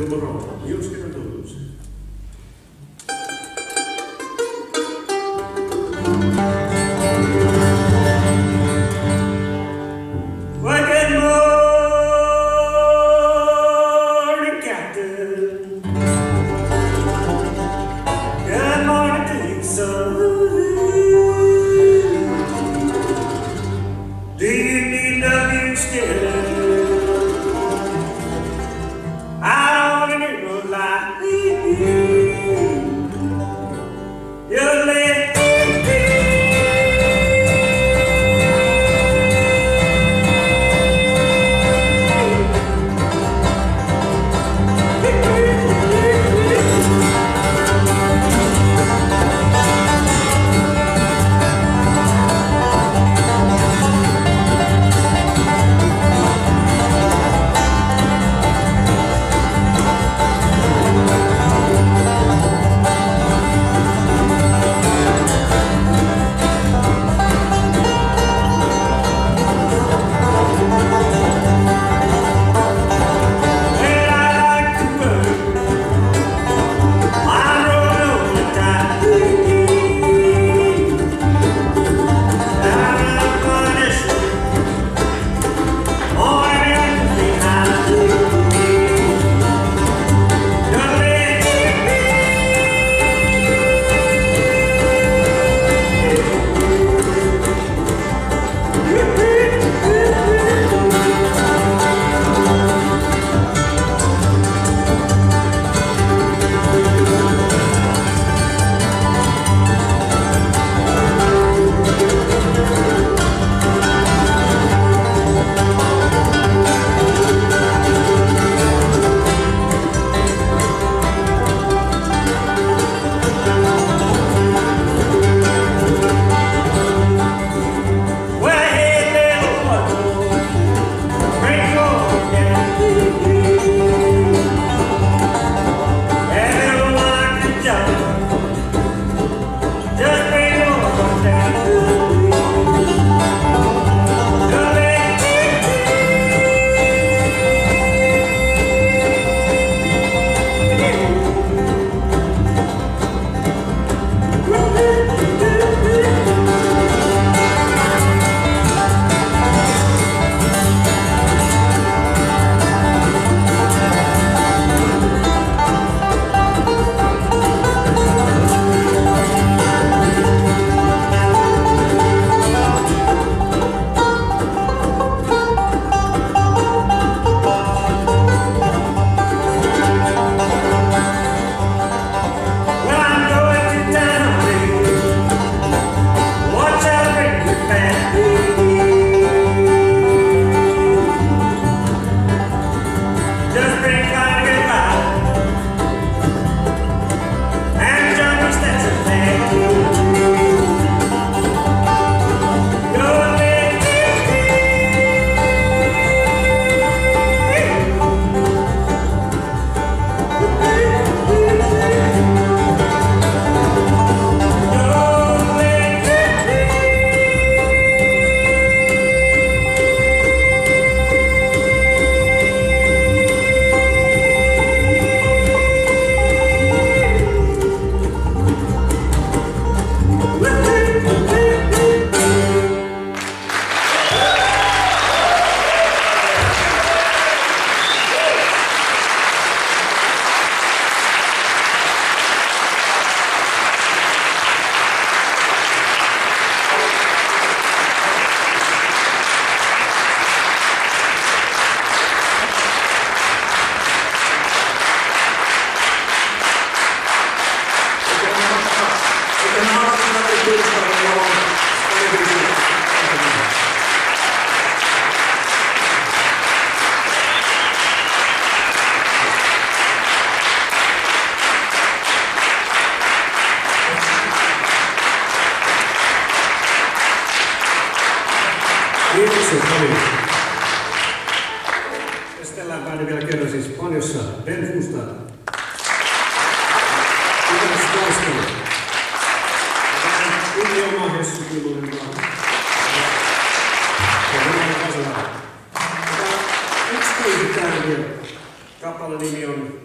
Número I uns queden duros. Thank you. Kiitokset paljon. Esitellään päälle vielä kerran siis Panjossa Ben Fustad. Kiitos taistelu. Kunnioma Hessu Kilonen. Ja Venäjä Kasala. Yksi kuitenkin täällä. Kappale nimi on